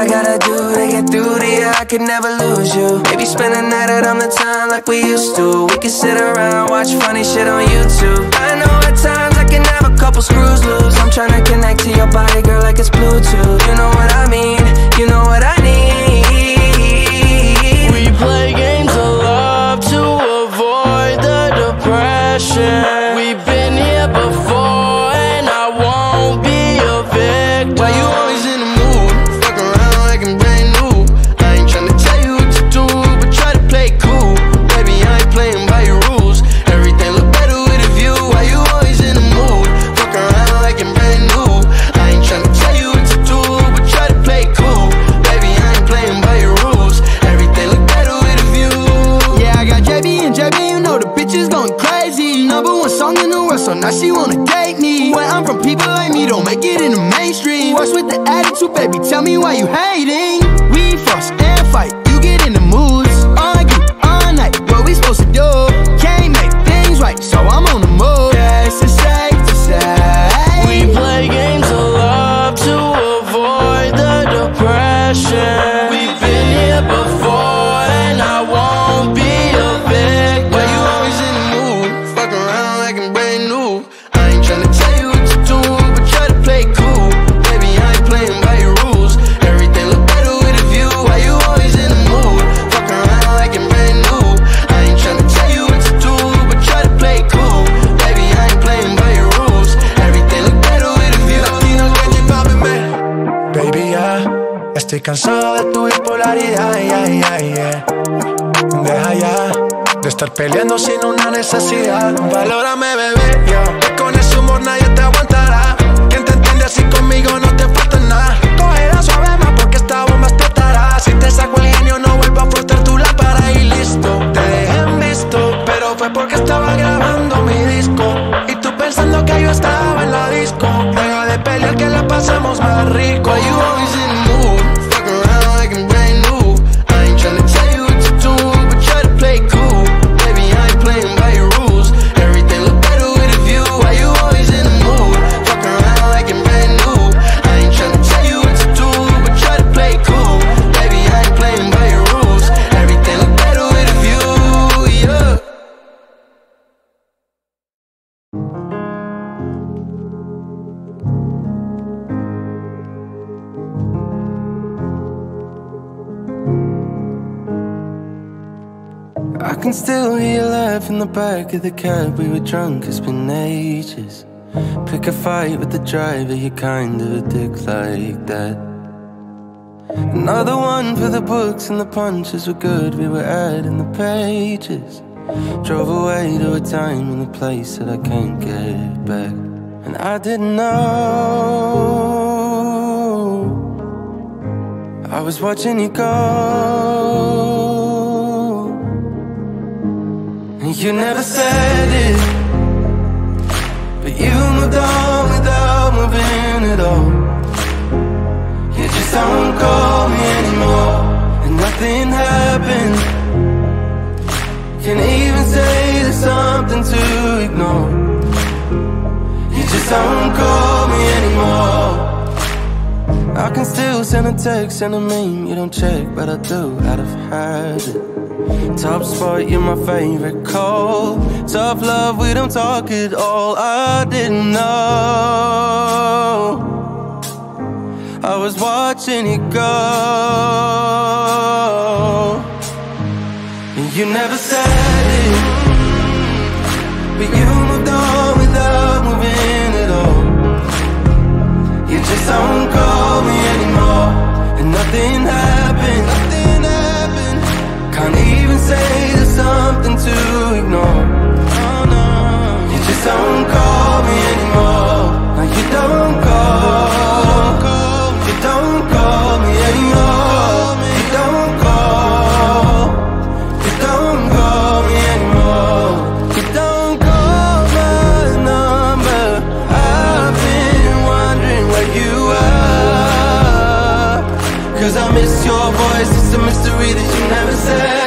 I gotta do to get through to you, I could never lose you. Maybe spend a night out on the town like we used to. We could sit around, watch funny shit on YouTube. I know at times I can have a couple screws loose. I'm trying to connect to your body, girl, the attitude, baby? Tell me why you hating. We fuss and fight, you get in the moods. Argue all night, what we supposed to do? Can't make things right, so estoy cansado de tu bipolaridad. ya, ya, ya. Deja ya de estar peleando sin una necesidad. Valórame, bebé. Que con ese humor nadie te aguantará. Can still hear you laugh in the back of the cab. We were drunk, it's been ages. Pick a fight with the driver, you're kind of a dick like that. Another one for the books and the punches were good. We were adding the pages. Drove away to a time and a place that I can't get back. And I didn't know. I was watching you go. You never said it. But you moved on without moving at all. You just don't call me anymore. And nothing happened. Can't even say there's something to ignore. You just don't call. I can still send a text and a meme you don't check, but I do out of habit. Top spot, you're my favorite call. Tough love, we don't talk at all. I didn't know. I was watching it go. And you never said it. But you moved on without moving. You just don't call me anymore. And nothing happened. Nothing happened. Can't even say there's something to Cause I miss your voice, it's a mystery that you never said